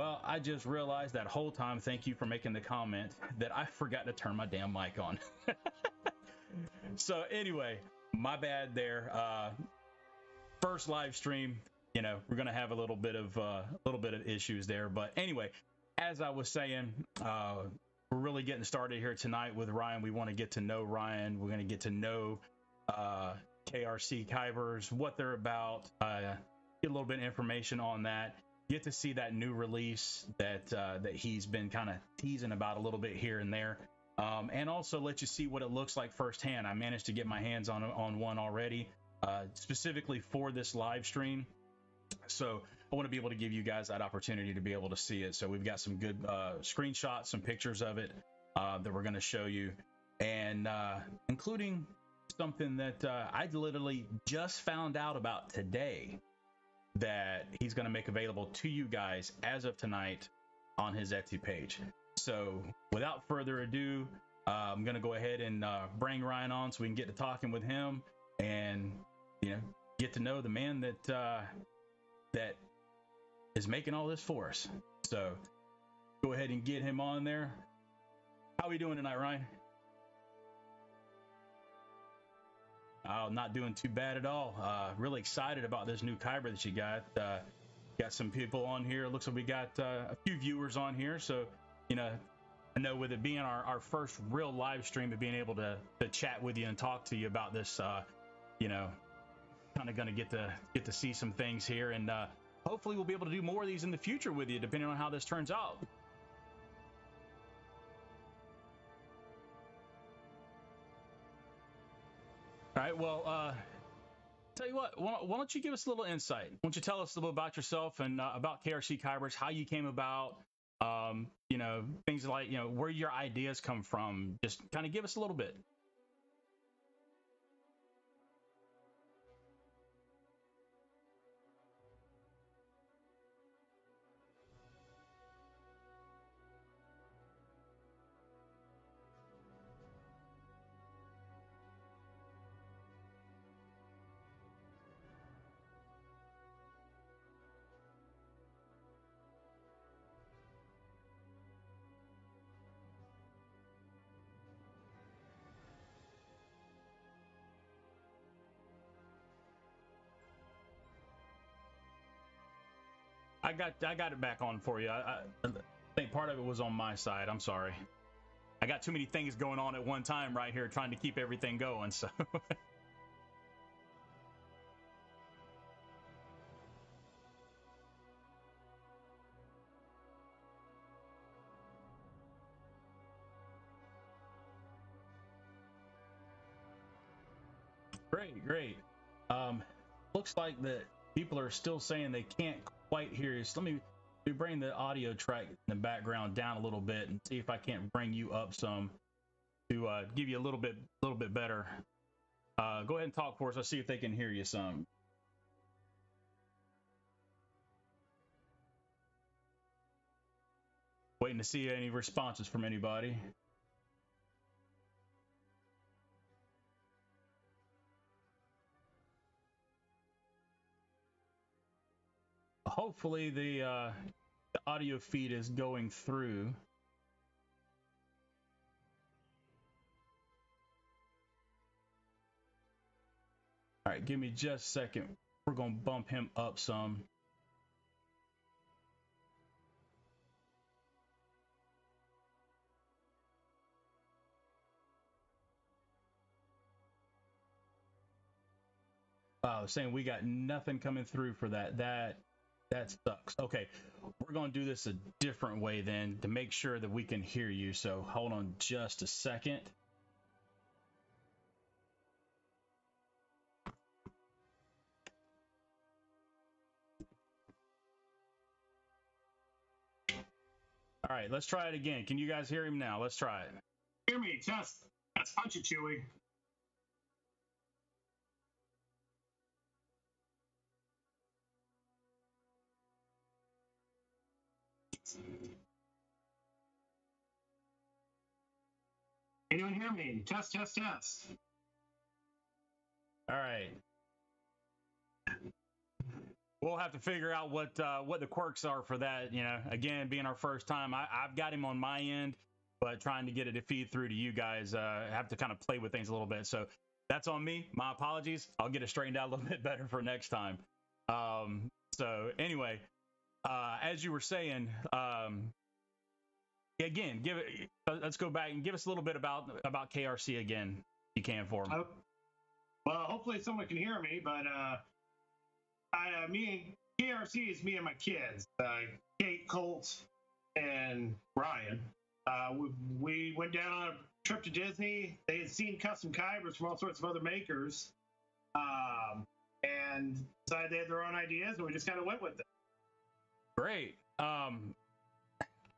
Well, I just realized that whole time, thank you for making the comment, that I forgot to turn my damn mic on. so, anyway, my bad there. Uh, first live stream, you know, we're going to have a little bit of a uh, little bit of issues there. But anyway, as I was saying, uh, we're really getting started here tonight with Ryan. We want to get to know Ryan. We're going to get to know uh, KRC Kybers, what they're about, uh, get a little bit of information on that. Get to see that new release that uh, that he's been kind of teasing about a little bit here and there, um, and also let you see what it looks like firsthand. I managed to get my hands on on one already, uh, specifically for this live stream. So I want to be able to give you guys that opportunity to be able to see it. So we've got some good uh, screenshots, some pictures of it uh, that we're going to show you, and uh, including something that uh, I literally just found out about today that he's going to make available to you guys as of tonight on his Etsy page. So without further ado, uh, I'm going to go ahead and uh, bring Ryan on so we can get to talking with him and you know get to know the man that uh, that is making all this for us. So go ahead and get him on there. How are we doing tonight, Ryan? Oh, not doing too bad at all. Uh, really excited about this new Kyber that you got. Uh, got some people on here. Looks like we got uh, a few viewers on here. So, you know, I know with it being our, our first real live stream of being able to, to chat with you and talk to you about this, uh, you know, kind of going to get to get to see some things here, and uh, hopefully we'll be able to do more of these in the future with you, depending on how this turns out. All right. Well, uh, tell you what. Why, don't you give us a little insight? Why don't you tell us a little about yourself and uh, about KRC Kybers, how you came about, um, you know, things like you know where your ideas come from. Just kind of give us a little bit. I got I got it back on for you. I, I, think part of it was on my side. I'm sorry. I got too many things going on at one time right here, trying to keep everything going. So. great, great. Um, looks like that people are still saying they can't quite hear you. So let me, let me bring the audio track in the background down a little bit and see if I can't bring you up some to uh, give you a little bit, little bit better. Uh, go ahead and talk for us. I'll see if they can hear you some. Waiting to see any responses from anybody. Hopefully the, uh, the audio feed is going through. All right, give me just a second. We're going to bump him up some. Wow, saying we got nothing coming through for that. That that sucks. Okay, we're going to do this a different way then to make sure that we can hear you. So hold on just a second. All right, let's try it again. Can you guys hear him now? Let's try it. Hear me, test. That's punchy, Chewy. Anyone hear me? Test, test, test. All right. we'll have to figure out what uh, what the quirks are for that. You know, again, being our first time, I, I've got him on my end, but trying to get it to feed through to you guys, uh, have to kind of play with things a little bit. So that's on me. My apologies. I'll get it straightened out a little bit better for next time. Um, so anyway, uh, as you were saying, um, again, give it. uh, Let's go back and give us a little bit about about KRC again, if you can for me. Oh, well, hopefully someone can hear me, but uh, I, uh, me and KRC is me and my kids, uh, Kate, Colt, and Ryan. Uh, we, we went down on a trip to Disney. They had seen custom Kybers from all sorts of other makers, um, and decided they had their own ideas, and we just kind of went with it. Great. Um,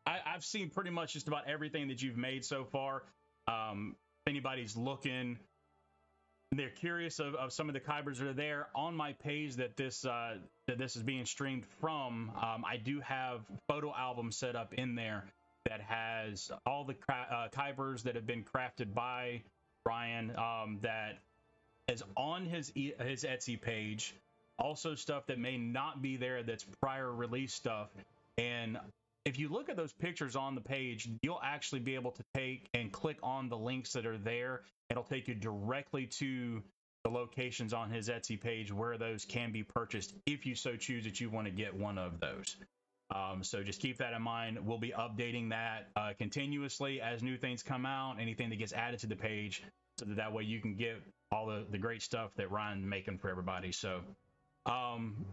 I, I've seen pretty much just about everything that you've made so far. Um, if anybody's looking, they're curious of, of some of the Kybers that are there on my page that this uh, that this is being streamed from. Um, I do have photo albums set up in there that has all the uh, Kybers that have been crafted by Ryan. Um, that is on his his Etsy page. Also, stuff that may not be there that's prior release stuff. And if you look at those pictures on the page, you'll actually be able to take and click on the links that are there. It'll take you directly to the locations on his Etsy page where those can be purchased if you so choose that you want to get one of those. Um, so just keep that in mind. We'll be updating that uh, continuously as new things come out, anything that gets added to the page, so that that way you can get all the, the great stuff that Ryan's making for everybody. So um,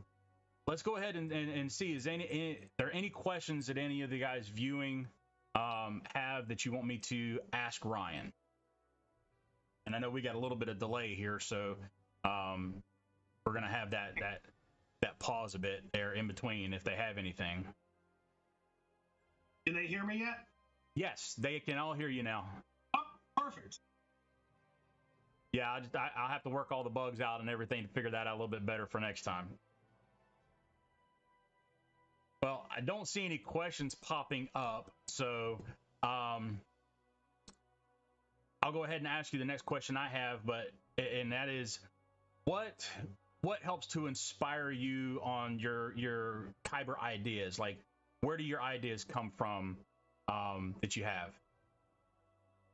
let's go ahead and, and, and see is any, any there any questions that any of the guys viewing um, have that you want me to ask Ryan? And I know we got a little bit of delay here, so um, we're gonna have that that that pause a bit there in between if they have anything. Can they hear me yet? Yes, they can all hear you now. Oh, perfect. Yeah, I just, I, I'll have to work all the bugs out and everything to figure that out a little bit better for next time. Well, I don't see any questions popping up, so um, I'll go ahead and ask you the next question I have, but and that is, what what helps to inspire you on your your Kyber ideas? Like, where do your ideas come from um, that you have?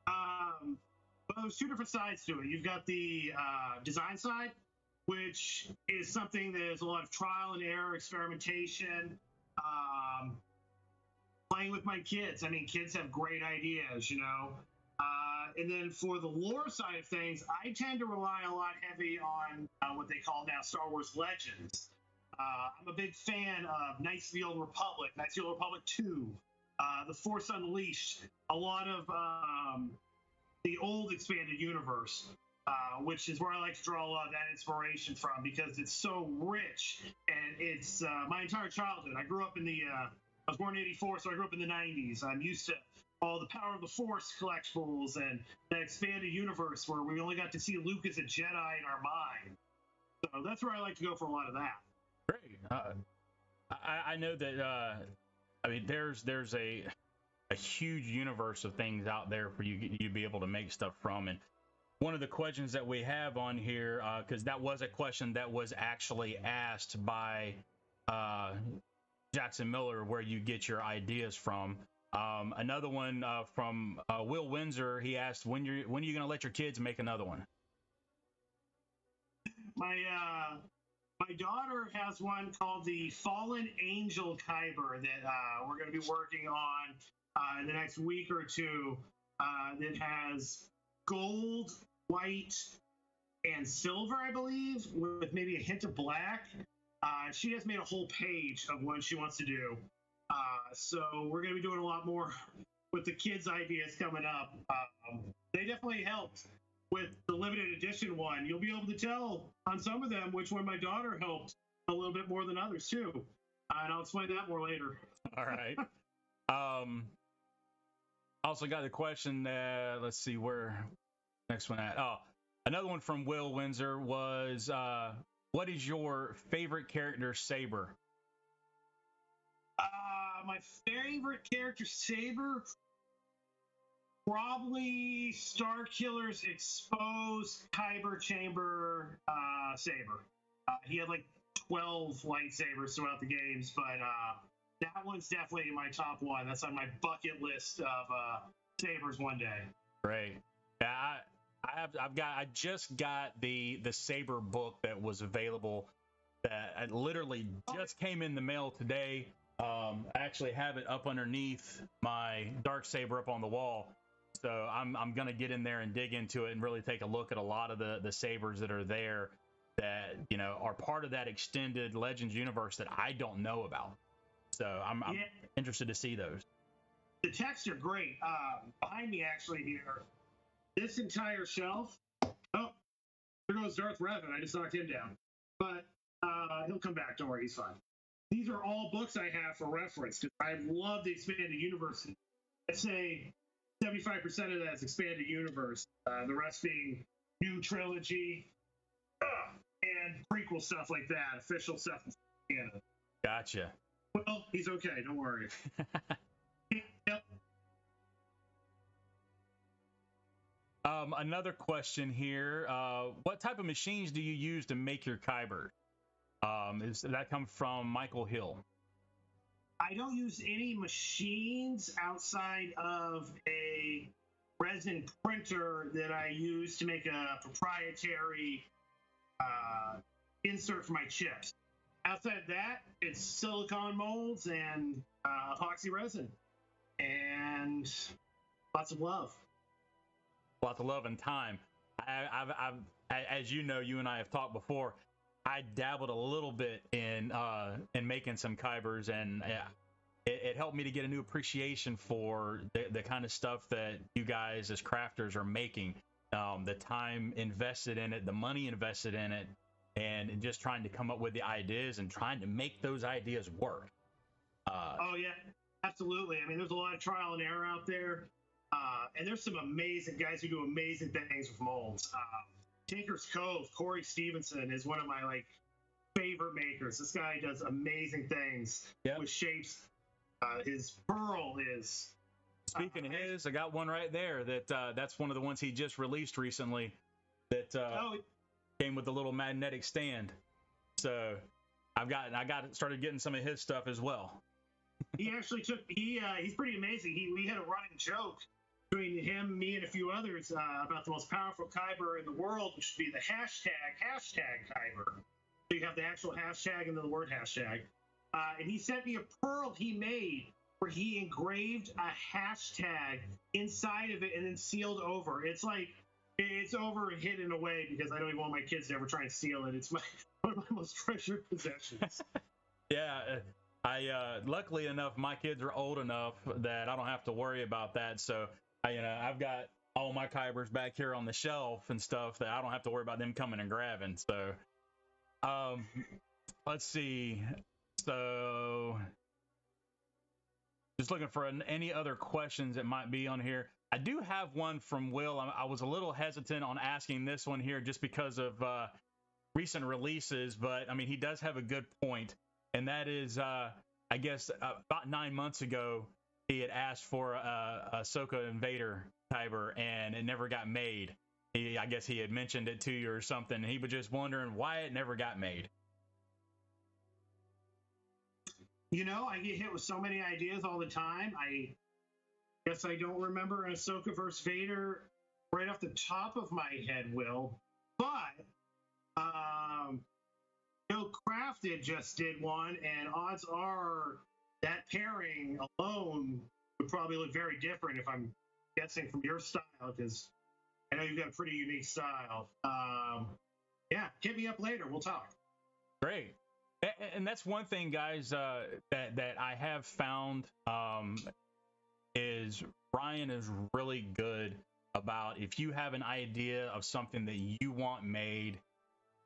Um, well, there's two different sides to it. You've got the uh, design side, which is something that is a lot of trial and error, experimentation, um, playing with my kids. I mean, kids have great ideas, you know. Uh, and then for the lore side of things, I tend to rely a lot heavy on uh, what they call now Star Wars Legends. Uh, I'm a big fan of Knights of the Old Republic, Knights of the Old Republic 2, uh, The Force Unleashed, a lot of um, the old expanded universe, uh, which is where I like to draw a lot of that inspiration from because it's so rich and it's uh, my entire childhood. I grew up in the, uh, I was born in 84, so I grew up in the 90s. I'm used to all the Power of the Force collectibles and the expanded universe where we only got to see Luke as a Jedi in our mind. So that's where I like to go for a lot of that. Great. Uh, I, I know that. Uh, I mean, there's there's a a huge universe of things out there for you you to be able to make stuff from. And one of the questions that we have on here, because that was a question that was actually asked by uh, Jackson Miller, where you get your ideas from. Um, another one uh, from uh, Will Windsor. He asked, "When you're when are you going to let your kids make another one?" My uh, my daughter has one called the Fallen Angel Kyber that uh, we're going to be working on uh, in the next week or two. Uh, that has gold, white, and silver, I believe, with maybe a hint of black. Uh, she has made a whole page of what she wants to do. Uh, so we're going to be doing a lot more with the kids' ideas coming up. Um, they definitely helped with the limited edition one. You'll be able to tell on some of them which one my daughter helped a little bit more than others too. Uh, and I'll explain that more later. All right. um, also got a question. Uh, let's see where next one at. Oh, another one from Will Windsor was, uh, "What is your favorite character, Saber?" Uh, my favorite character, Saber, probably Starkiller's exposed Kyber Chamber uh, Saber. Uh, he had like 12 lightsabers throughout the games, but uh, that one's definitely my top one. That's on my bucket list of uh, sabers one day. Great. Yeah, I, I have I've got I just got the the saber book that was available that I literally just came in the mail today. Um, I actually have it up underneath my dark saber up on the wall. So I'm I'm gonna get in there and dig into it and really take a look at a lot of the the sabers that are there that you know are part of that extended Legends universe that I don't know about. So I'm, I'm Yeah. interested to see those. The texts are great. Um, behind me, actually, here, this entire shelf. Oh, there goes Darth Revan. I just knocked him down. But uh, he'll come back. Don't worry, he's fine. These are all books I have for reference because I love the expanded universe. I'd say 75% of that is expanded universe. Uh, the rest being new trilogy uh, and prequel stuff like that, official stuff. Gotcha. Well, he's okay. Don't worry. Yep. Um, another question here: uh, What type of machines do you use to make your kyber? Um, is that come from Michael Hill? I don't use any machines outside of a resin printer that I use to make a proprietary uh, insert for my chips. Outside that, it's silicone molds and uh, epoxy resin, and lots of love. Lots of love and time. I, I've, I've, as you know, you and I have talked before. I dabbled a little bit in uh, in making some kybers, and yeah, it, it helped me to get a new appreciation for the, the kind of stuff that you guys as crafters are making. Um, the time invested in it, the money invested in it, and just trying to come up with the ideas and trying to make those ideas work. Uh, Oh yeah, absolutely. I mean, there's a lot of trial and error out there, uh, and there's some amazing guys who do amazing things with molds. Um, Tinker's Cove, Corey Stevenson is one of my like favorite makers. This guy does amazing things Yep. with shapes. Uh, his pearl is Speaking of uh, his, I got one right there. That uh, that's one of the ones he just released recently. That uh, oh came with a little magnetic stand. So I've got I got started getting some of his stuff as well. he actually took he uh, he's pretty amazing. He we had a running joke between him, me, and a few others uh, about the most powerful Kyber in the world, which would be the hashtag hashtag Kyber. So you have the actual hashtag and then the word hashtag. Uh, and he sent me a pearl he made where he engraved a hashtag inside of it and then sealed over. It's like it's over hidden away because I don't even want my kids to ever try and steal it. It's my one of my most treasured possessions. Yeah, uh, I uh, luckily enough my kids are old enough that I don't have to worry about that. So I, you know I've got all my kybers back here on the shelf and stuff that I don't have to worry about them coming and grabbing. So um, let's see. So just looking for an, any other questions that might be on here. I do have one from Will. I, I was a little hesitant on asking this one here just because of uh, recent releases, but I mean, he does have a good point, and that is, uh, I guess, uh, about nine months ago, he had asked for a, a Ahsoka Invader Kyber, and it never got made. He, I guess he had mentioned it to you or something. He was just wondering why it never got made. You know, I get hit with so many ideas all the time. I guess I don't remember an Ahsoka versus Vader right off the top of my head, Will. But um, Bill Crafted just did one, and odds are that pairing alone would probably look very different if I'm guessing from your style, because I know you've got a pretty unique style. Um, yeah, hit me up later. We'll talk. Great. And that's one thing, guys, uh, that that I have found um, is Ryan is really good about if you have an idea of something that you want made,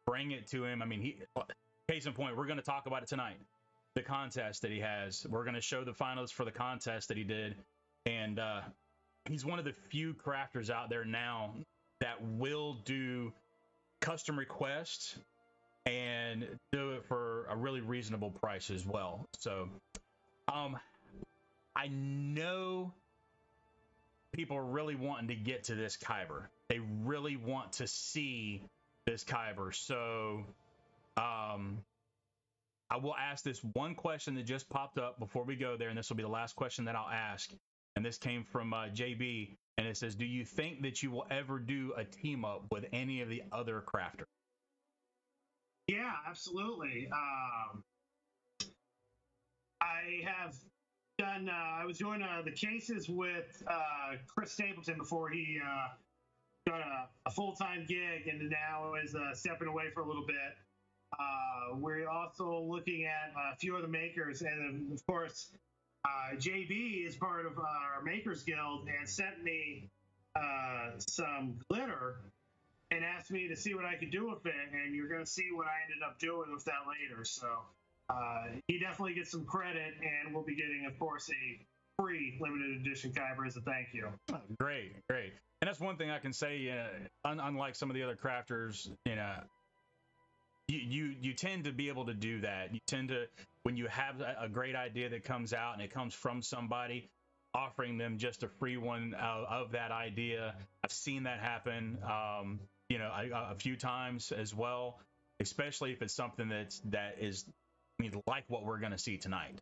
bring it to him. I mean, he case in point, we're going to talk about it tonight. The contest that he has, we're going to show the finalists for the contest that he did, and uh, he's one of the few crafters out there now that will do custom requests and do it for a really reasonable price as well. So, um, I know people are really wanting to get to this Kyber. They really want to see this Kyber. So, um, I will ask this one question that just popped up before we go there, and this will be the last question that I'll ask. And this came from uh, JB, and it says, "Do you think that you will ever do a team up with any of the other crafters?" Yeah, absolutely. Um, I have done. Uh, I was doing uh, the cases with uh, Chris Stapleton before he uh, got a, a full time gig, and now is uh, stepping away for a little bit. Uh, we're also looking at a few other makers, and of course, JB is part of our Makers Guild and sent me some glitter and asked me to see what I could do with it, and you're going to see what I ended up doing with that later. So uh, he definitely gets some credit, and we'll be getting, of course, a free limited edition Kyber as a thank you. Great, great. And that's one thing I can say. Uh, un- unlike some of the other crafters, you know, you, you you tend to be able to do that. You tend to when you have a, a great idea that comes out and it comes from somebody, offering them just a free one of, that idea. I've seen that happen, um, you know, a, a, few times as well, especially if it's something that's that is I mean, like what we're going to see tonight.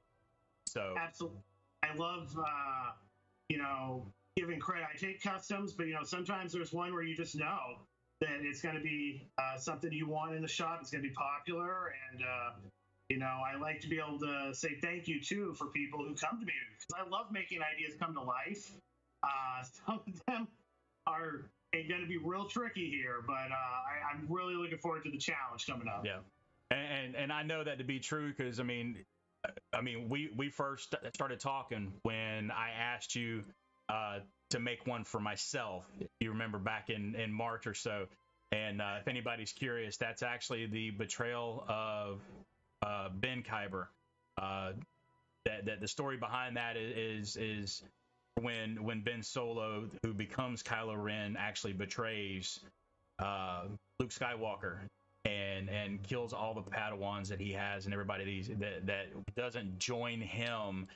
So absolutely, I love uh, you know giving credit. I take customs, but you know sometimes there's one where you just know that it's going to be uh, something you want in the shop. It's going to be popular, and uh, you know I like to be able to say thank you too for people who come to me because I love making ideas come to life. Uh, some of them are going to be real tricky here, but uh, I, I'm really looking forward to the challenge coming up. Yeah and and I know that to be true because I mean, I mean we we first started talking when I asked you uh, to make one for myself. You remember back in in March or so. And uh, if anybody's curious, that's actually the betrayal of uh, Ben Kyber. Uh, that, that the story behind that is is when when Ben Solo, who becomes Kylo Ren, actually betrays uh, Luke Skywalker and and kills all the Padawans that he has and everybody that that doesn't join him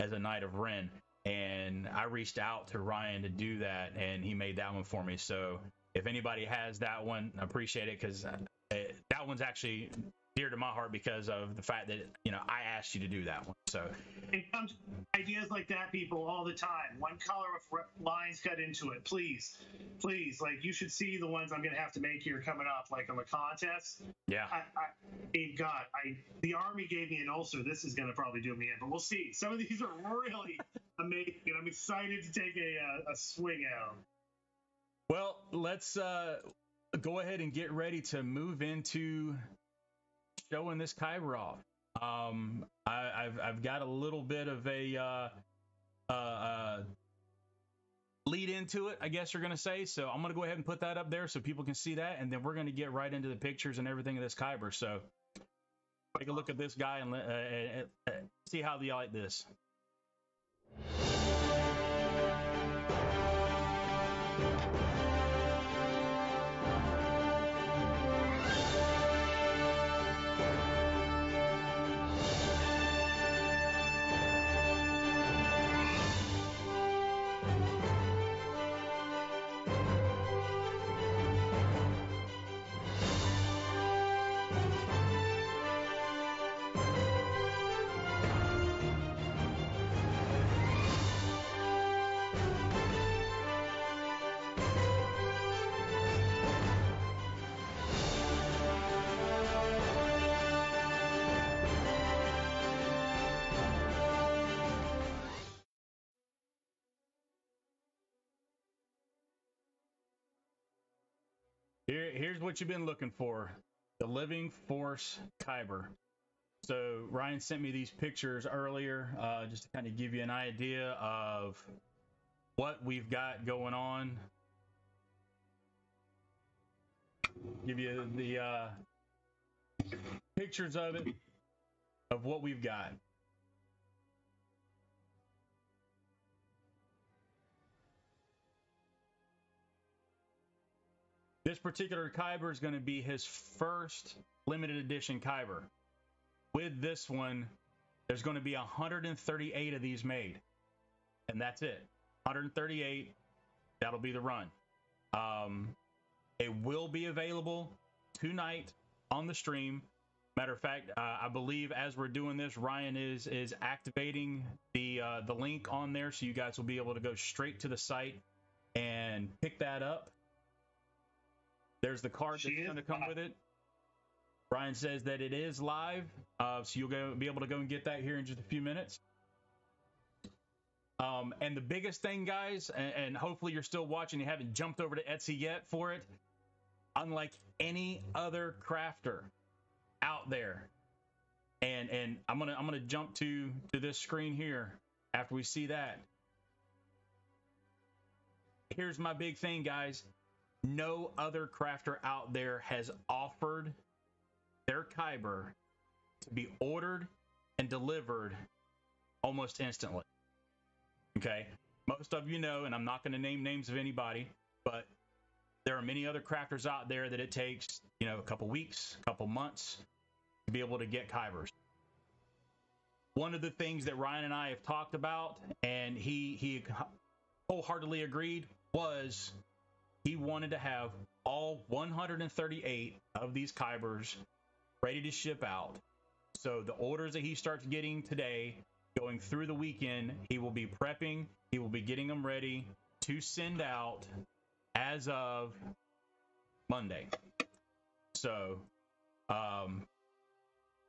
as a Knight of Ren. And I reached out to Ryan to do that, and he made that one for me. So if anybody has that one, appreciate it because uh, that one's actually dear to my heart because of the fact that you know I asked you to do that one. So it comes ideas like that, people, all the time. One color of lines cut into it, please, please. Like you should see the ones I'm gonna have to make here coming up, like on the contest. Yeah. I, I, God, I the army gave me an ulcer. This is gonna probably do me in, but we'll see. Some of these are really amazing, and I'm excited to take a, a, a swing at them. Well, let's uh, go ahead and get ready to move into showing this Kyber off. Um, I, have I've got a little bit of a uh, uh, uh, lead into it, I guess you're going to say. So I'm to go ahead and put that up there so people can see that, and then we're going to get right into the pictures and everything of this Kyber. So take a look at this guy and uh, uh, uh, see how you like this. Here, here's what you've been looking for the Living Force Kyber. So Ryan sent me these pictures earlier uh, just to kind of give you an idea of what we've got going on. Give you the uh, pictures of it, of what we've got. This particular Kyber is going to be his first limited edition Kyber. With this one, there's going to be 138 of these made. And that's it. 138. That'll be the run. Um, it will be available tonight on the stream. Matter of fact, uh, I believe as we're doing this, Ryan is is activating the uh, the link on there, so you guys will be able to go straight to the site and pick that up. There's the card She that's going to come live. with it. Ryan says that it is live, uh, so you'll go be able to go and get that here in just a few minutes. Um, and the biggest thing, guys, and, and hopefully you're still watching, you haven't jumped over to Etsy yet for it. Unlike any other crafter out there, and and I'm gonna I'm gonna jump to to this screen here after we see that. Here's my big thing, guys. No other crafter out there has offered their Kyber to be ordered and delivered almost instantly. Okay. Most of you know, and I'm not going to name names of anybody, but there are many other crafters out there that it takes, you know, a couple weeks, a couple months to be able to get Kybers. One of the things that Ryan and I have talked about, and he he wholeheartedly agreed, was he wanted to have all 138 of these Kybers ready to ship out. So the orders that he starts getting today, going through the weekend, he will be prepping, he will be getting them ready to send out as of Monday. So, um,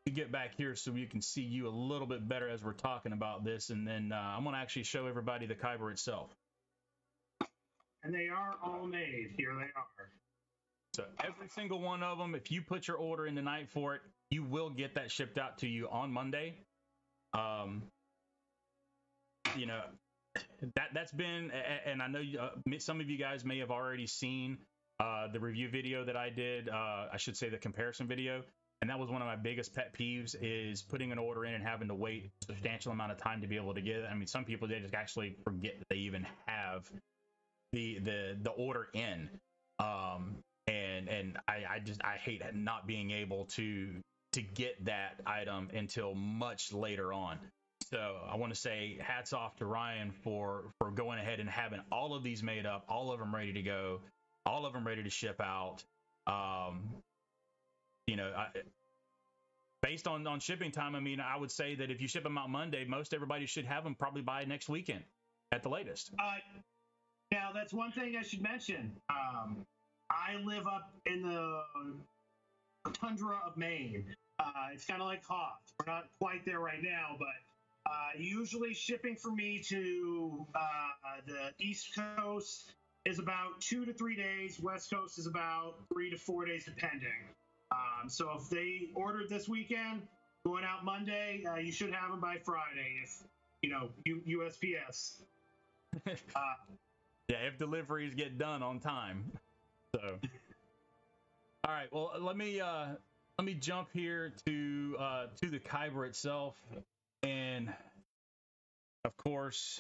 we get back here so we can see you a little bit better as we're talking about this, and then uh, I'm going to actually show everybody the Kyber itself. And they are all made. Here they are. So every single one of them, if you put your order in tonight for it, you will get that shipped out to you on Monday. Um, you know, that that's been, and I know you, uh, some of you guys may have already seen uh, the review video that I did. Uh, I should say the comparison video, and that was one of my biggest pet peeves is putting an order in and having to wait a substantial amount of time to be able to get it. I mean, some people they just actually forget that they even have the the the order in. Um, and and I, I just I hate not being able to to get that item until much later on. So I want to say hats off to Ryan for for going ahead and having all of these made up, all of them ready to go, all of them ready to ship out. Um, you know, I, based on on shipping time, I mean, I would say that if you ship them out Monday, most everybody should have them probably by next weekend at the latest. Uh, now, that's one thing I should mention. Um, I live up in the tundra of Maine. Uh, it's kind of like Hoth. We're not quite there right now, but uh, usually shipping for me to uh, the East Coast is about two to three days. West Coast is about three to four days, depending. Um, so if they ordered this weekend, going out Monday, uh, you should have them by Friday. If you know U- USPS. Uh, Yeah, if deliveries get done on time. So, all right. Well, let me uh, let me jump here to uh, to the Kyber itself, and of course,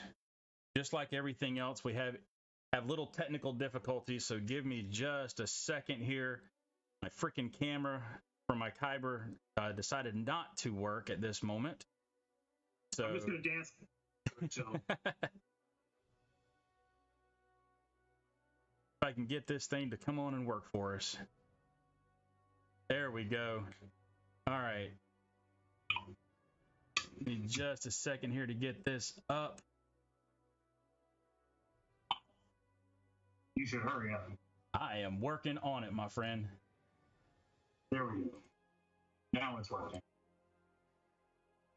just like everything else, we have have little technical difficulties. So give me just a second here. My freaking camera for my Kyber uh, decided not to work at this moment. So I'm just gonna dance. So if I can get this thing to come on and work for us. There we go. All right. Need just a second here to get this up. you should hurry up. I am working on it, my friend. There we go. Now it's working.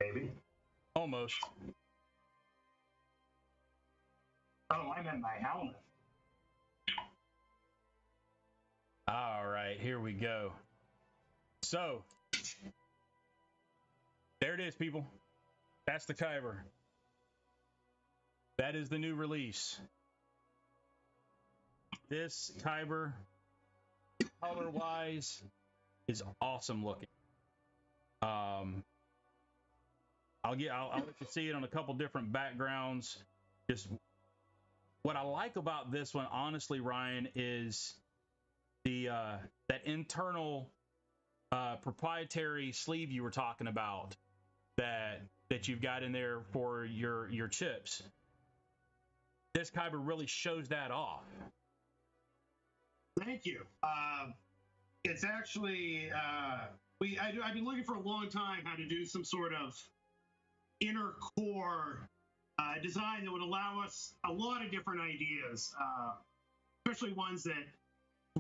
Maybe. Almost. Oh, I meant my helmet. All right, here we go. So, there it is, people. That's the Kyber. That is the new release. This Kyber, color wise, is awesome looking. Um, I'll get, I'll, I'll let you see it on a couple different backgrounds. Just what I like about this one, honestly, Ryan, is the uh, that internal uh, proprietary sleeve you were talking about that that you've got in there for your your chips. This Kyber really shows that off. Thank you. Uh, it's actually uh, we I, I've been looking for a long time how to do some sort of inner core uh, design that would allow us a lot of different ideas, uh, especially ones that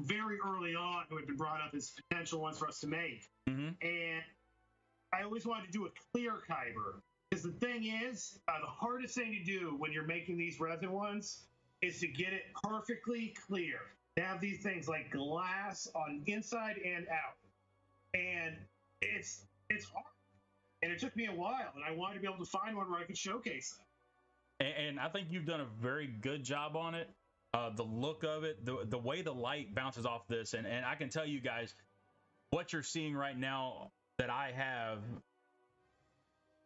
very early on who had been brought up as potential ones for us to make. Mm-hmm. And I always wanted to do a clear Kyber because the thing is, uh, the hardest thing to do when you're making these resin ones is to get it perfectly clear. To have these things like glass on inside and out, and it's it's hard. And it took me a while, and I wanted to be able to find one where I could showcase it. and, and I think you've done a very good job on it. Uh, the look of it, the the way the light bounces off this, and and I can tell you guys, what you're seeing right now that I have,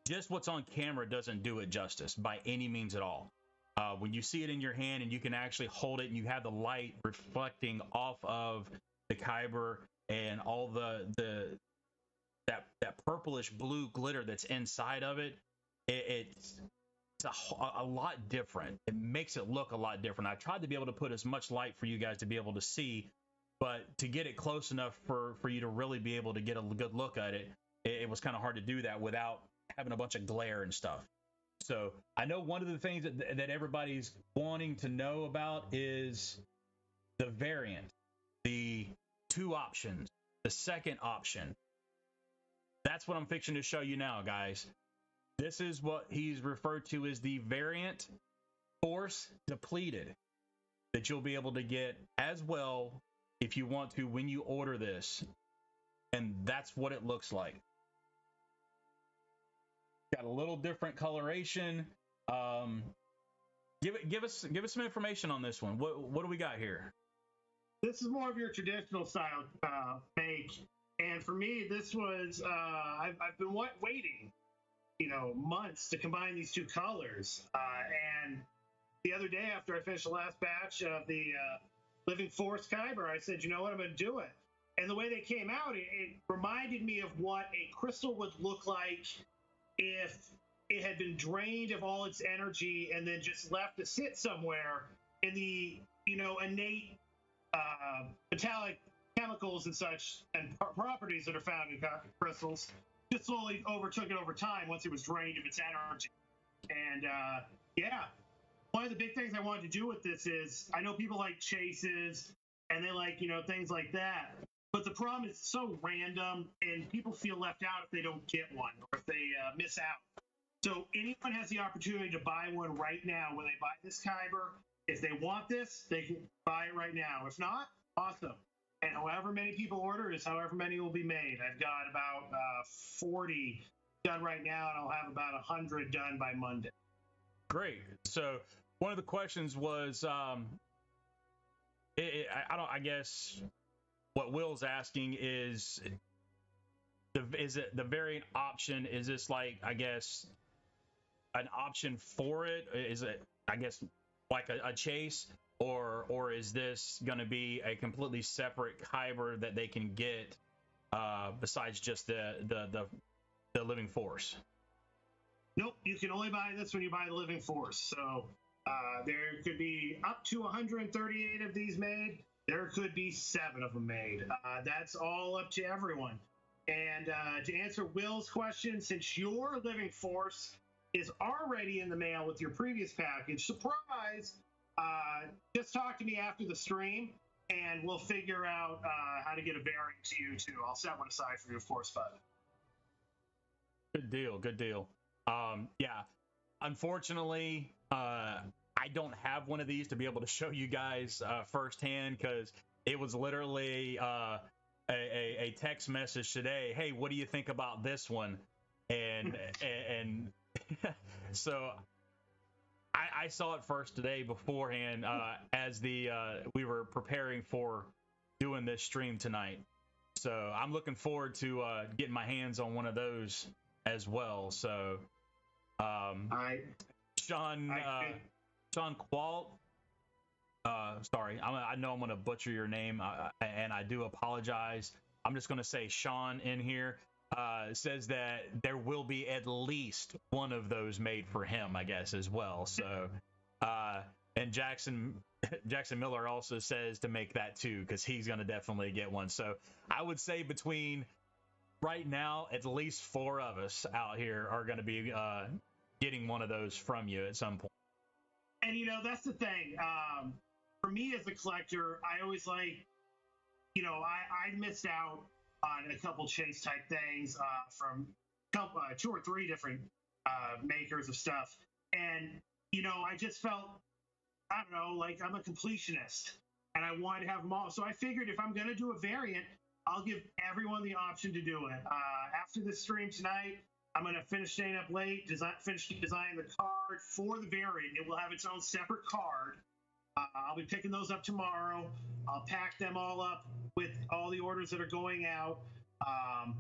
just what's on camera doesn't do it justice by any means at all. Uh, when you see it in your hand and you can actually hold it and you have the light reflecting off of the kyber and all the the that that purplish blue glitter that's inside of it, it it's a, a lot different. It makes it look a lot different. I tried to be able to put as much light for you guys to be able to see, but to get it close enough for for you to really be able to get a good look at it, it, it was kind of hard to do that without having a bunch of glare and stuff. So I know one of the things that that everybody's wanting to know about is the variant, the two options, the second option. That's what I'm fixing to show you now, guys. This is what he's referred to as the variant force depleted that you'll be able to get as well if you want to when you order this. And that's what it looks like. Got a little different coloration. Um, give it, give us, give us some information on this one. What, what do we got here? This is more of your traditional style uh, and for me, this was uh, I've, I've been waiting, you know, months to combine these two colors. Uh, and the other day, after I finished the last batch of the uh, Living Force Kyber, I said, you know what, I'm going to do it. And the way they came out, it, it reminded me of what a crystal would look like if it had been drained of all its energy and then just left to sit somewhere in the you know innate uh, metallic chemicals and such and pro- properties that are found in crystals just slowly overtook it over time once it was drained of its energy and uh, yeah one of the big things i wanted to do with this is i know people like chases and they like you know things like that but the problem is so random and people feel left out if they don't get one or if they uh, miss out so anyone has the opportunity to buy one right now when they buy this Kyber. If they want this, they can buy it right now. If not, awesome. And however many people order is however many will be made. I've got about uh, 40 done right now, and I'll have about 100 done by Monday. Great. So one of the questions was, um, it, it, I, I don't. I guess what Will's asking is, the is it the variant option? Is this like I guess an option for it? Is it I guess like a, a chase, or or is this going to be a completely separate Kyber that they can get uh, besides just the the the, the living force? Nope, you can only buy this when you buy the Living Force. So uh, there could be up to 138 of these made. There could be seven of them made. Uh, that's all up to everyone. And uh, to answer Will's question, since your Living Force is already in the mail with your previous package, surprise! Uh, just talk to me after the stream, and we'll figure out uh, how to get a bearing to you too. I'll set one aside for your Force Bud. Good deal. Good deal. Um, yeah. Unfortunately, uh, I don't have one of these to be able to show you guys uh, firsthand because it was literally uh, a, a, a text message today. Hey, what do you think about this one? And and, and so I, I saw it first today beforehand uh, as the uh, we were preparing for doing this stream tonight. So I'm looking forward to uh, getting my hands on one of those as well. So, um, I, Sean, I uh, Sean Qualt. Uh, sorry, I'm, I know I'm going to butcher your name, uh, and I do apologize. I'm just going to say Sean in here uh, says that there will be at least one of those made for him, I guess, as well. So, uh, and Jackson Jackson Miller also says to make that too because he's going to definitely get one. So I would say between right now, at least four of us out here are going to be uh, getting one of those from you at some point. And you know, that's the thing. Um, for me as a collector, I always like, you know, I, I missed out on a couple chase type things uh, from couple, uh, two or three different uh, makers of stuff, and you know, I just felt, I don't know, like I'm a completionist, and I wanted to have them all. So I figured if I'm going to do a variant, I'll give everyone the option to do it. Uh, after this stream tonight, I'm going to finish staying up late, design, finish designing the card for the variant. It will have its own separate card. Uh, I'll be picking those up tomorrow. I'll pack them all up with all the orders that are going out. Um,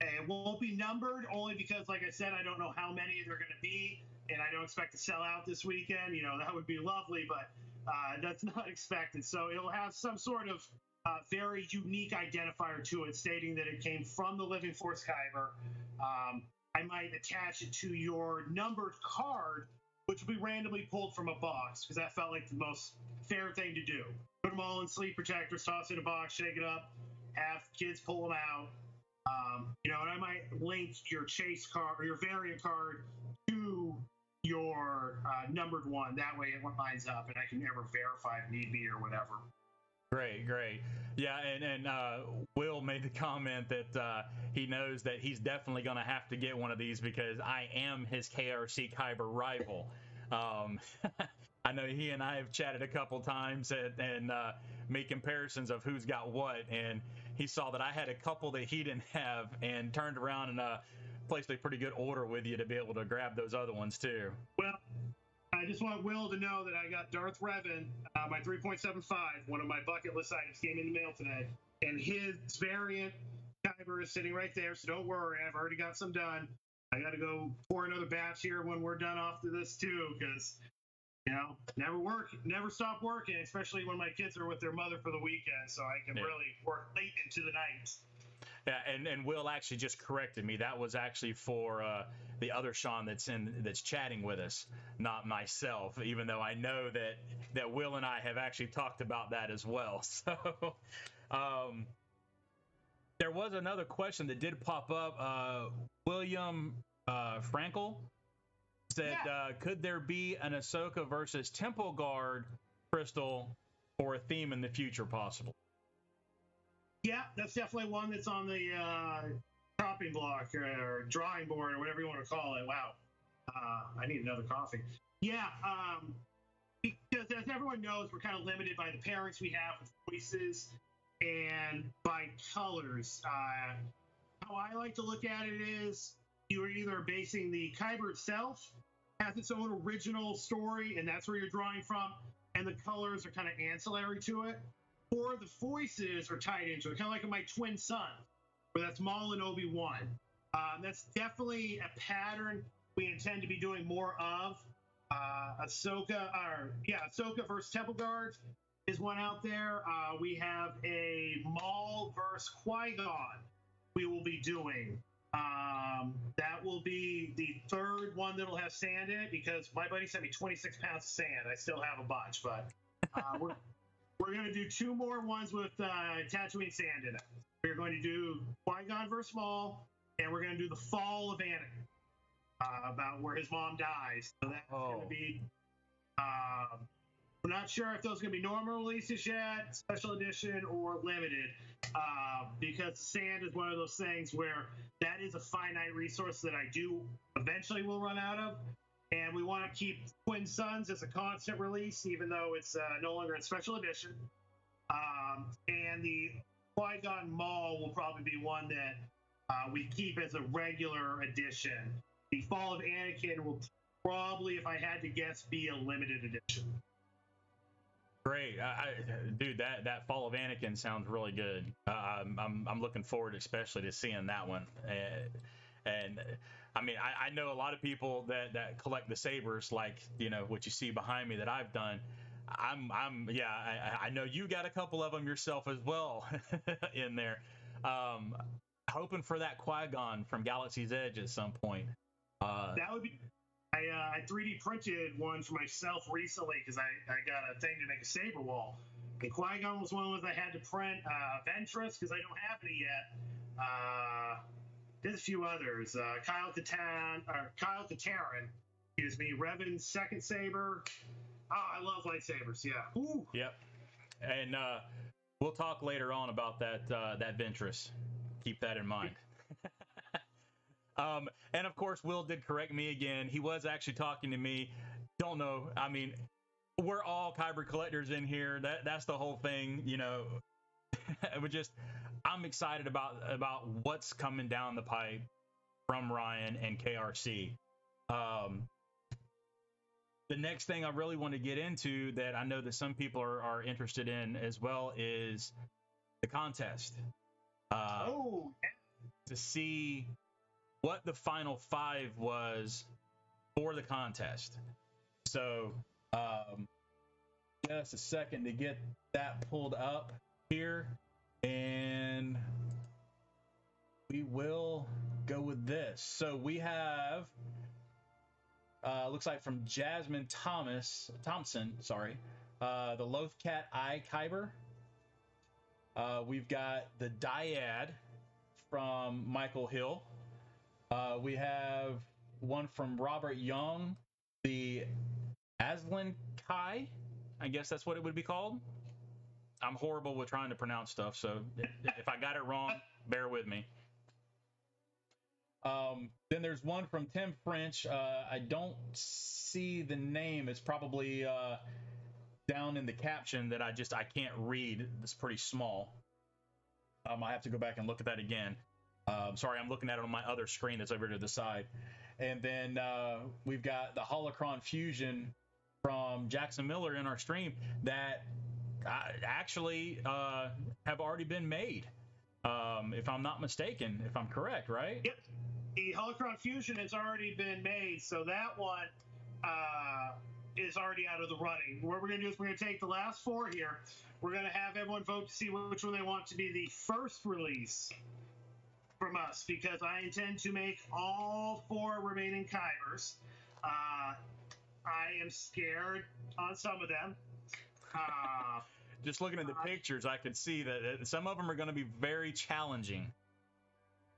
it won't be numbered only because, like I said, I don't know how many there are going to be, and I don't expect to sell out this weekend. You know, that would be lovely, but uh, that's not expected. So it'll have some sort of uh, very unique identifier to it, stating that it came from the Living Force Kyber. Um, I might attach it to your numbered card, which will be randomly pulled from a box because that felt like the most fair thing to do. Put them all in sleep protectors, toss it in a box, shake it up, have kids pull them out. Um, you know, and I might link your chase card or your variant card to your uh, numbered one. That way it lines up and I can never verify if need be or whatever. Great, great. Yeah, and and uh, Will made the comment that uh, he knows that he's definitely going to have to get one of these because I am his KRC Kyber rival. Um, I know he and I have chatted a couple times and, and uh, made comparisons of who's got what, and he saw that I had a couple that he didn't have, and turned around and uh, placed a pretty good order with you to be able to grab those other ones too. Well, I just want Will to know that I got Darth Revan, uh, my 3.75, one of my bucket list items came in the mail today, and his variant Kyber is sitting right there. So don't worry, I've already got some done. I got to go pour another batch here when we're done off to this too, because you know, never work, never stop working, especially when my kids are with their mother for the weekend, so I can Yeah. really work late into the night. Yeah, and, and Will actually just corrected me. That was actually for uh, the other Sean that's in that's chatting with us, not myself. Even though I know that that Will and I have actually talked about that as well. So, um, there was another question that did pop up. Uh, William uh, Frankel said, Yeah. uh, "Could there be an Ahsoka versus Temple Guard crystal for a theme in the future, possible?" Yeah, that's definitely one that's on the uh, chopping block or, drawing board or whatever you want to call it. Wow, uh, I need another coffee. Yeah, um, because as everyone knows, we're kind of limited by the pairings we have with voices and by colors. Uh, how I like to look at it is you're either basing the Kyber itself has its own original story, and that's where you're drawing from, and the colors are kind of ancillary to it or the voices are tied into it, kind of like my twin son, where that's Maul and Obi Wan. Um, that's definitely a pattern we intend to be doing more of. Uh, Ahsoka, or yeah, Ahsoka versus Temple Guards is one out there. Uh, we have a Maul versus Qui Gon. We will be doing. Um, that will be the third one that'll have sand in it because my buddy sent me 26 pounds of sand. I still have a bunch, but uh, we're we're going to do two more ones with uh, Tatooine sand in it. We're going to do Qui Gon versus Maul, and we're going to do the Fall of Anakin, uh, about where his mom dies. So that's going Oh. to be. Um, we're not sure if those are going to be normal releases yet, special edition, or limited, uh, because sand is one of those things where that is a finite resource that I do eventually will run out of and we want to keep Twin Sons as a constant release, even though it's uh, no longer in special edition. Um, and the Qui Gon Maul will probably be one that uh, we keep as a regular edition. The Fall of Anakin will probably, if I had to guess, be a limited edition. Great, I, I, dude. That that Fall of Anakin sounds really good. Uh, I'm, I'm looking forward, especially to seeing that one. And, and I mean, I, I know a lot of people that that collect the sabers, like you know what you see behind me that I've done. I'm I'm yeah. I, I know you got a couple of them yourself as well in there. Um, hoping for that Qui Gon from Galaxy's Edge at some point. Uh, That would be. I, uh, I 3D printed one for myself recently because I, I got a thing to make a saber wall. And Qui Gon was one of those I had to print. Uh, Ventress because I don't have any yet. Uh, there's a few others. Uh, Kyle Katan, or Kyle Katarin, excuse me. Revan's second saber. Oh, I love lightsabers. Yeah. Ooh. Yep. And uh, we'll talk later on about that uh, that Ventress. Keep that in mind. um, and of course, Will did correct me again. He was actually talking to me. Don't know. I mean, we're all Kyber collectors in here. That that's the whole thing. You know, it would just. I'm excited about about what's coming down the pipe from Ryan and KRC. Um, the next thing I really want to get into that I know that some people are, are interested in as well is the contest. Uh, oh, to see what the final five was for the contest. So, um, just a second to get that pulled up here, and we will go with this. So we have uh, looks like from Jasmine Thomas Thompson, sorry, uh, the Lothcat Eye Kyber. Uh, we've got the Dyad from Michael Hill. Uh, we have one from Robert Young, the Aslan Kai. I guess that's what it would be called. I'm horrible with trying to pronounce stuff, so if, I got it wrong, bear with me. Um, then there's one from Tim French. Uh, I don't see the name. It's probably uh, down in the caption that I just I can't read. It's pretty small. Um, I have to go back and look at that again. Um, sorry, I'm looking at it on my other screen that's over to the side. And then uh, we've got the Holocron Fusion from Jackson Miller in our stream that actually uh, have already been made. Um, if I'm not mistaken, if I'm correct, right? Yep the Holocron Fusion has already been made, so that one uh, is already out of the running. What we're going to do is we're going to take the last four here. We're going to have everyone vote to see which one they want to be the first release from us, because I intend to make all four remaining Kybers. Uh, I am scared on some of them. Uh, Just looking at the pictures, I can see that some of them are going to be very challenging.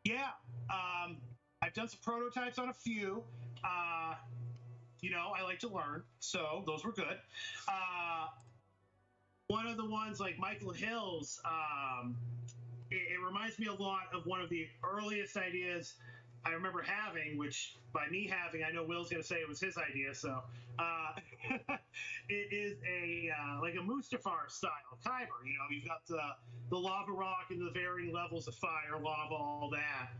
Yeah. Um, I've done some prototypes on a few. Uh, you know, I like to learn, so those were good. Uh, one of the ones like Michael Hill's, um, it, it, reminds me a lot of one of the earliest ideas I remember having, which by me having, I know Will's going to say it was his idea. So uh, it is a uh, like a Mustafar style Kyber. You know, you've got the the lava rock and the varying levels of fire, lava, all that.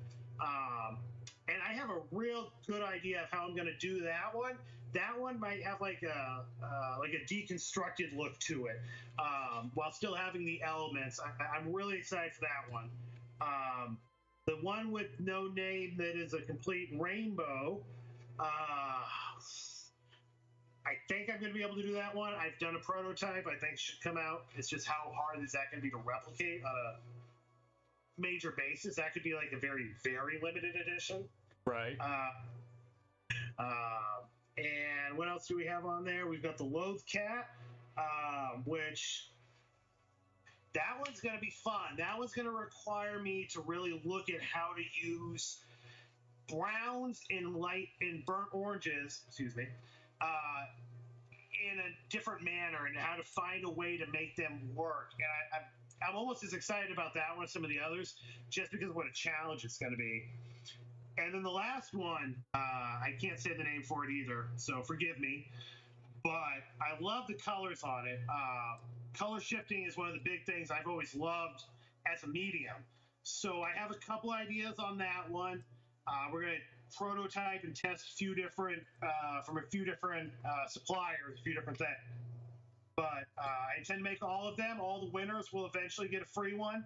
Um, and I have a real good idea of how I'm going to do that one. That one might have like a uh, like a deconstructed look to it, um, while still having the elements. I, am really excited for that one. Um, the one with no name that is a complete rainbow. Uh, I think I'm going to be able to do that one. I've done a prototype. I think should come out. It's just how hard is that going to be to replicate on a major basis? That could be like a very, very limited edition. Right. Uh, uh, and what else do we have on there? We've got the Lothcat, um, which that one's going to be fun. That one's going to require me to really look at how to use browns and light and burnt oranges. Excuse me. Uh, in a different manner and how to find a way to make them work. And I, I'm I'm almost as excited about that one as some of the others, just because of what a challenge it's going to be. And then the last one, uh, I can't say the name for it either, so forgive me. But I love the colors on it. Uh, color shifting is one of the big things I've always loved as a medium. So I have a couple ideas on that one. Uh, we're going to prototype and test a few different uh, from a few different uh, suppliers, a few different things. But uh, I intend to make all of them. All the winners will eventually get a free one.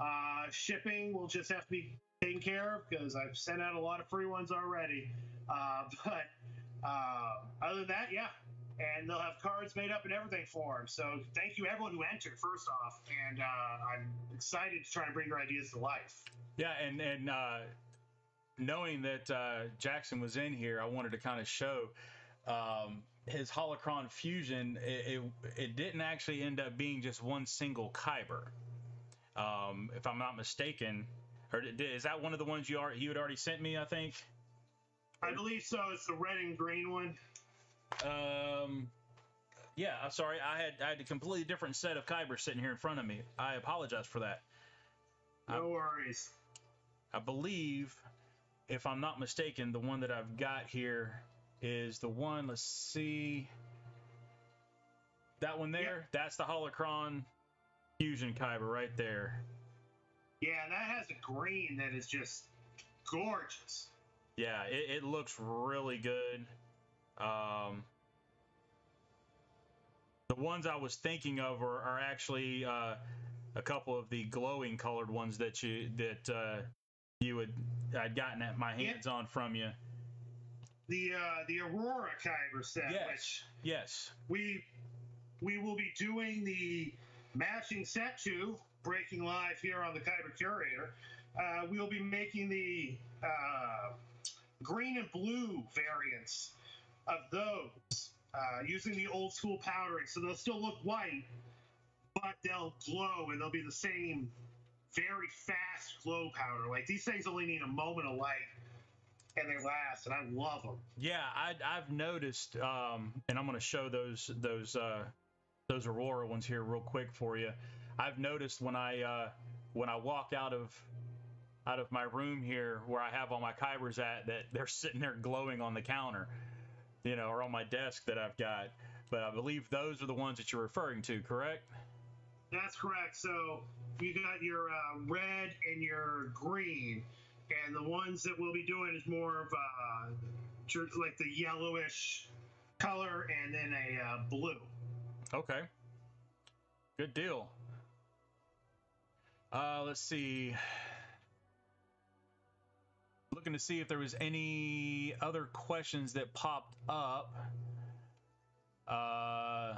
Uh, shipping will just have to be taken care of because I've sent out a lot of free ones already. Uh, but other than that, yeah. And they'll have cards made up and everything for them. So thank you everyone who entered, first off. And uh, I'm excited to try and bring your ideas to life. Yeah, and, and uh, knowing that Jackson was in here, I wanted to kind of show um, his holocron fusion, it, it, it, didn't actually end up being just one single Kyber. Um, if I'm not mistaken, or did, is that one of the ones you are you had already sent me? I think. I believe so. It's the red and green one. Um, yeah. I'm sorry. I had I had a completely different set of Kyber sitting here in front of me. I apologize for that. No worries. I believe, if I'm not mistaken, the one that I've got here is the one. Let's see. That one there. That's the Holocron Fusion Kyber right there. Yeah, that has a green that is just gorgeous. Yeah, it, it looks really good. Um, the ones I was thinking of are, are actually uh, a couple of the glowing colored ones that you that uh, you would I'd gotten at my hands on from you. The uh, the Aurora Kyber set, Yes. which Yes. we we will be doing the matching set to breaking live here on the Kyber Curator. Uh, we'll be making the uh, green and blue variants of those uh, using the old school powdering, so they'll still look white, but they'll glow and they'll be the same very fast glow powder. Like these things only need a moment of light and they last, and I love them. Yeah, I, I've noticed, um, and I'm going to show those those uh, those Aurora ones here real quick for you. I've noticed when I uh, when I walk out of out of my room here where I have all my Kybers at that they're sitting there glowing on the counter, you know, or on my desk that I've got. But I believe those are the ones that you're referring to, correct? That's correct. So you got your uh, red and your green, and the ones that we'll be doing is more of uh, like the yellowish color and then a uh, blue. Okay. Good deal. Uh, let's see. Looking to see if there was any other questions that popped up. Uh,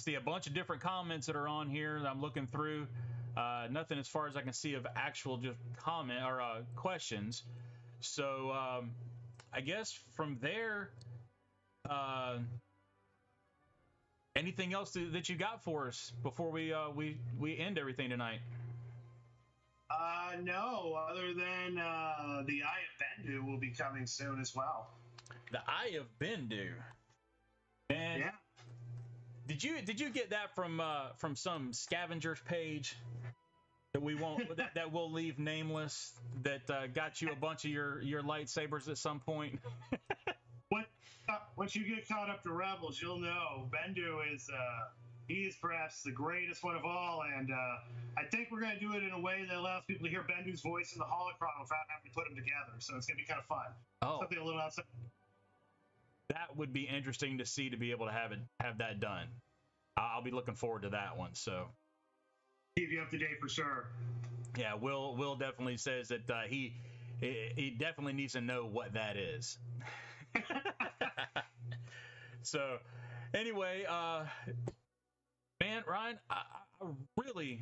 see a bunch of different comments that are on here that I'm looking through. Uh, nothing as far as I can see of actual just comment or uh, questions. So um, I guess from there, uh, anything else that you got for us before we uh, we we end everything tonight? Uh, no, other than uh, the Eye of Bendu will be coming soon as well. The Eye of Bendu. And Yeah. did you did you get that from uh, from some scavengers page that we won't that, that we'll leave nameless that uh, got you a bunch of your your lightsabers at some point? What, uh, once you get caught up to Rebels, you'll know Bendu is uh, he is perhaps the greatest one of all, and uh, I think we're going to do it in a way that allows people to hear Bendu's voice in the holocron without having to put them together. So it's going to be kind of fun. Oh, Something a little outside. that would be interesting to see to be able to have it have that done. I'll be looking forward to that one. So. Keep you up to date for sure. Yeah, Will Will definitely says that uh, he he he definitely needs to know what that is. so, anyway, uh, man, Ryan, I, I really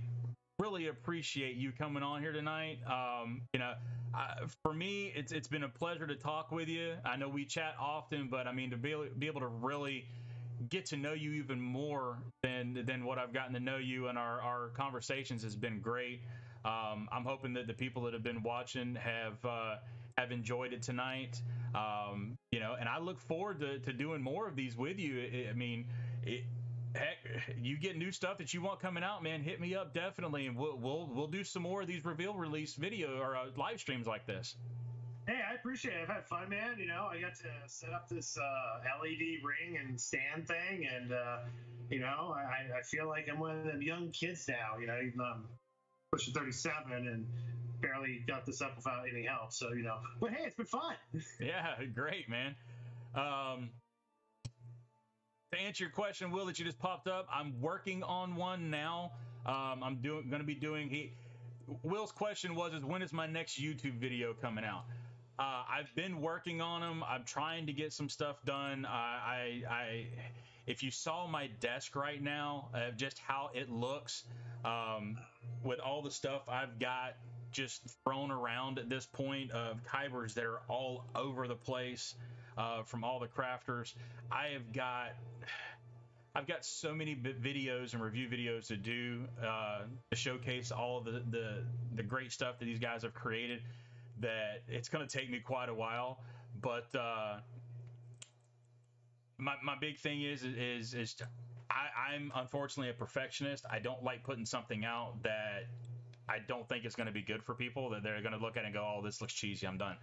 really appreciate you coming on here tonight. Um, you know, I, for me, it's it's been a pleasure to talk with you. I know we chat often, but I mean to be be able to really get to know you even more than than what I've gotten to know you, and our our conversations has been great. Um, I'm hoping that the people that have been watching have uh, have enjoyed it tonight. Um, you know, and I look forward to, to doing more of these with you. I I mean, it, heck, you get new stuff that you want coming out, man. Hit me up definitely, and we'll we'll we'll do some more of these reveal release video or uh, live streams like this. Hey, I appreciate it. I've had fun, man. You know, I got to set up this uh, LED ring and stand thing, and uh, you know, I, I feel like I'm one of them young kids now. You know, even though I'm pushing 37 and barely got this up without any help. So you know, but hey, it's been fun. Yeah, great, man. Um, to answer your question, Will, that you just popped up, I'm working on one now. Um, I'm doing going to be doing he. Will's question was is when is my next YouTube video coming out? Uh, I've been working on them. I'm trying to get some stuff done. I, I, I if you saw my desk right now, uh, just how it looks, um, with all the stuff I've got just thrown around at this point of Kybers that are all over the place uh, from all the crafters. I have got I've got so many videos and review videos to do uh, to showcase all the, the the great stuff that these guys have created that it's going to take me quite a while. But uh, my my big thing is is is I, I'm unfortunately a perfectionist. I don't like putting something out that I don't think is going to be good for people. That they're going to look at it and go, "Oh, this looks cheesy. I'm done."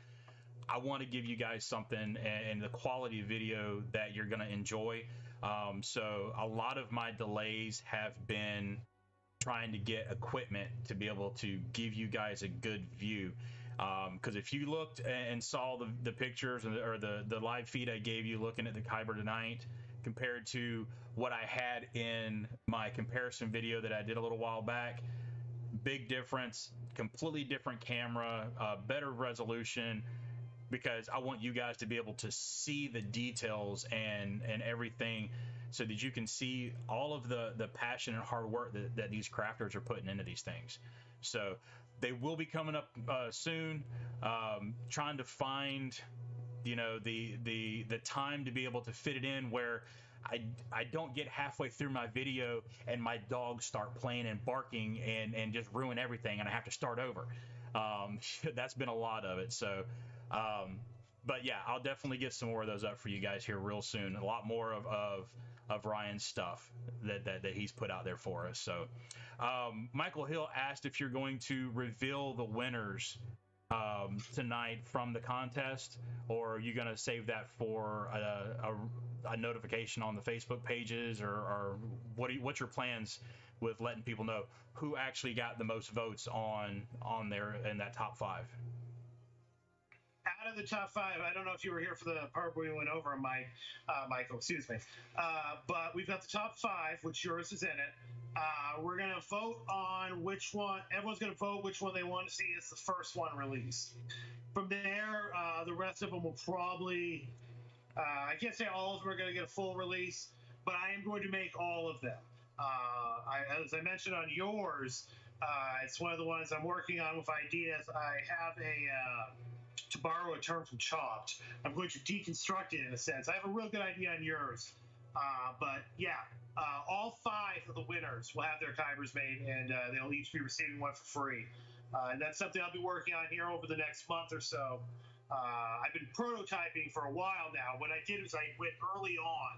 I want to give you guys something and, and the quality of video that you're going to enjoy. Um, so a lot of my delays have been trying to get equipment to be able to give you guys a good view. Because um, if you looked and saw the, the pictures or the, the live feed I gave you looking at the Kyber tonight compared to what I had in my comparison video that I did a little while back, big difference, completely different camera, uh, better resolution because I want you guys to be able to see the details and and everything so that you can see all of the the passion and hard work that, that these crafters are putting into these things. So they will be coming up uh, soon. Um, trying to find, you know, the the the time to be able to fit it in where I, I don't get halfway through my video and my dogs start playing and barking and, and just ruin everything and I have to start over. Um, that's been a lot of it. So, um, but yeah, I'll definitely get some more of those up for you guys here real soon. A lot more of, of, of Ryan's stuff that, that, that he's put out there for us. So, um, Michael Hill asked if you're going to reveal the winners um, tonight from the contest, or are you going to save that for a, a, a, notification on the Facebook pages, or, or what you, what's your plans with letting people know who actually got the most votes on on there in that top five? Out of the top five, I don't know if you were here for the part where we went over, Mike, uh, Michael, excuse me. Uh, but we've got the top five, which yours is in it. Uh, we're gonna vote on which one. Everyone's gonna vote which one they want to see as the first one released. From there, uh, the rest of them will probably. Uh, I can't say all of them are gonna get a full release, but I am going to make all of them. Uh, I, as I mentioned on yours, it's one of the ones I'm working on with ideas. I have a to borrow a term from Chopped, I'm going to deconstruct it in a sense. I have a real good idea on yours. Uh, but yeah, uh, all five of the winners will have their Kybers made, and uh, they'll each be receiving one for free. Uh, and that's something I'll be working on here over the next month or so. Uh, I've been prototyping for a while now. What I did was I went early on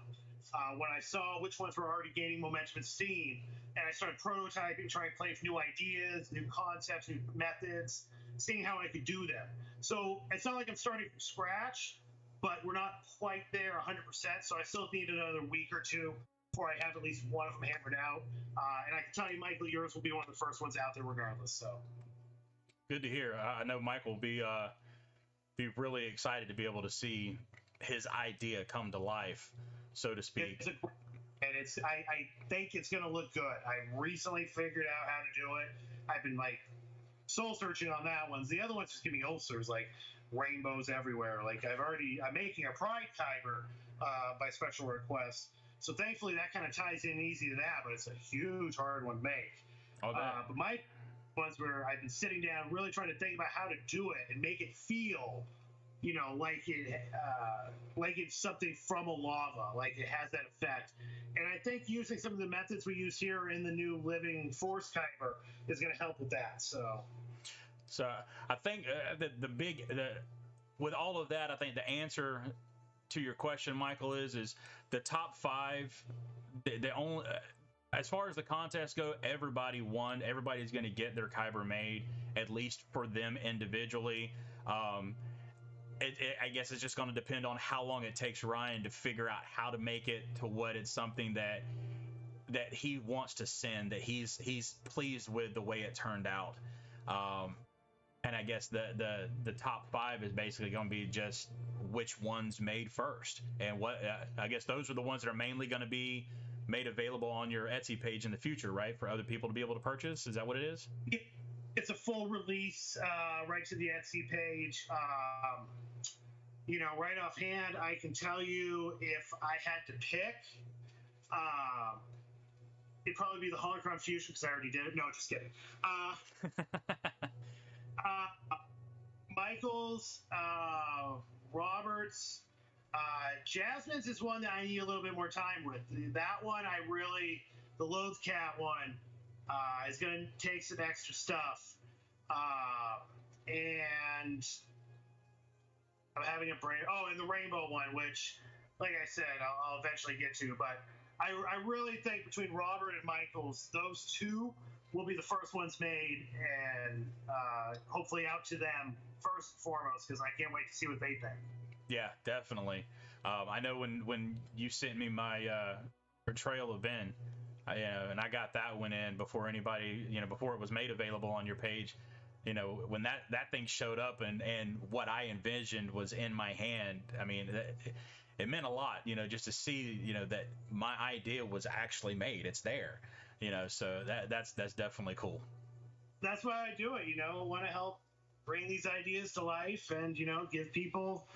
uh, when I saw which ones were already gaining momentum and steam, and I started prototyping, trying to play with new ideas, new concepts, new methods, seeing how I could do them. So it's not like I'm starting from scratch, but we're not quite there 100%. So I still need another week or two before I have at least one of them hammered out. Uh, and I can tell you, Michael, yours will be one of the first ones out there, regardless. So good to hear. I know Michael will be uh, be really excited to be able to see his idea come to life, so to speak. It's a, and it's I, I think it's going to look good. I recently figured out how to do it. I've been like soul searching on that one. The other one's just giving me ulcers, like rainbows everywhere. Like I've already, I'm making a pride kyber uh, by special request. So thankfully that kind of ties in easy to that, but it's a huge hard one to make. Oh, uh, but my ones where I've been sitting down, really trying to think about how to do it and make it feel, you know, like it, uh, like it's something from a lava, like it has that effect. And I think using some of the methods we use here in the new Living Force Kyber is going to help with that. So, so I think uh, the the big the, with all of that, I think the answer to your question, Michael, is is the top five. The, the only uh, as far as the contest go, everybody won. Everybody's going to get their Kyber made, at least for them individually. Um, it, it, I guess it's just going to depend on how long it takes Ryan to figure out how to make it to what it's something that that he wants to send, that he's he's pleased with the way it turned out. Um, and I guess the the the top five is basically going to be just which ones made first, and what uh, I guess those are the ones that are mainly going to be made available on your Etsy page in the future, right, for other people to be able to purchase. Is that what it is? It's a full release uh, right to the Etsy page. Um, you know, right offhand, I can tell you if I had to pick, uh, it'd probably be the Holocron Fusion because I already did it. No, just kidding. Uh, uh, Michaels, uh, Roberts, Uh, Jasmine's is one that I need a little bit more time with. That one, I really, the Lothcat one, uh, is going to take some extra stuff. Uh, and I'm having a brain. Oh, and the Rainbow one, which, like I said, I'll, I'll eventually get to. But I, I really think between Robert and Michaels, those two will be the first ones made, and uh, hopefully out to them first and foremost, because I can't wait to see what they think. Yeah, definitely. Um, I know when when you sent me my uh, portrayal of Ben, I, uh, and I got that one in before anybody, you know, before it was made available on your page. You know, when that that thing showed up and and what I envisioned was in my hand. I mean. It, it meant a lot, you know, just to see, you know, that my idea was actually made. It's there, you know, so that that's that's definitely cool. That's why I do it, you know, I want to help bring these ideas to life and you know give people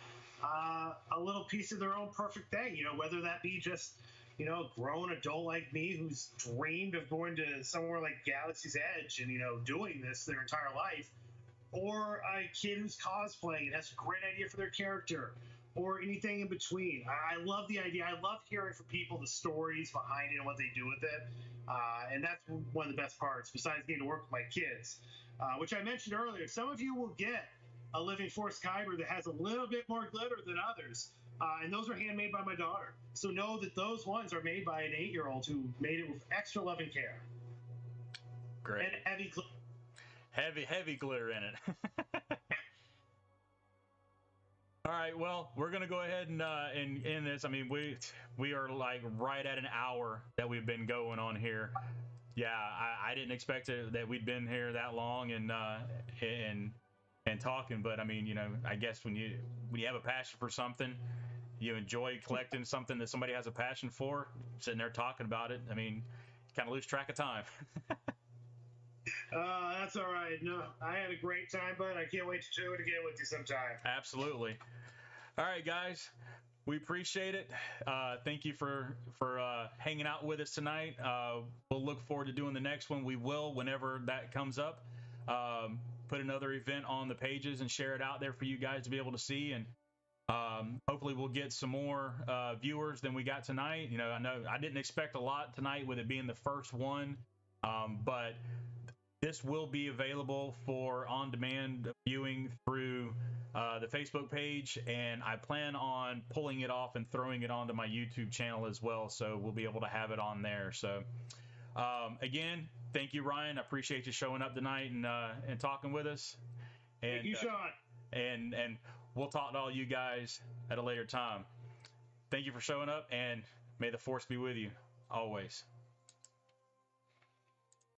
uh, a little piece of their own perfect thing. You know, whether that be just you know a grown adult like me who's dreamed of going to somewhere like Galaxy's Edge and you know doing this their entire life, or a kid who's cosplaying and has a great idea for their character. Or anything in between. I, I love the idea. I love hearing from people the stories behind it and what they do with it. Uh, and that's one of the best parts, besides getting to work with my kids, uh, which I mentioned earlier. Some of you will get a Living Force Kyber that has a little bit more glitter than others. Uh, and those are handmade by my daughter. So know that those ones are made by an eight year old who made it with extra love and care. Great. And heavy glitter. Heavy, heavy glitter in it. All right, well, we're gonna go ahead and uh, and end this. I mean, we we are like right at an hour that we've been going on here. Yeah, I, I didn't expect it, that we'd been here that long and uh, and and talking, but I mean, you know, I guess when you when you have a passion for something, you enjoy collecting something that somebody has a passion for, sitting there talking about it. I mean, kind of lose track of time. Uh, that's all right. No, I had a great time, but I can't wait to do it again with you sometime. Absolutely. All right, guys. We appreciate it. Uh, thank you for for uh, hanging out with us tonight. Uh, we'll look forward to doing the next one. We will whenever that comes up. Um, put another event on the pages and share it out there for you guys to be able to see. And um, hopefully, we'll get some more uh, viewers than we got tonight. You know, I know I didn't expect a lot tonight with it being the first one, um, but this will be available for on demand viewing through uh, the Facebook page, and I plan on pulling it off and throwing it onto my YouTube channel as well. So we'll be able to have it on there. So, um, again, thank you, Ryan. I appreciate you showing up tonight and uh, and talking with us. And, Thank you, Sean. Uh, and and we'll talk to all you guys at a later time. Thank you for showing up, and may the force be with you always.